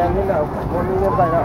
đang lúc nào con như vậy đó.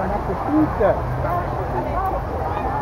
going up the street that.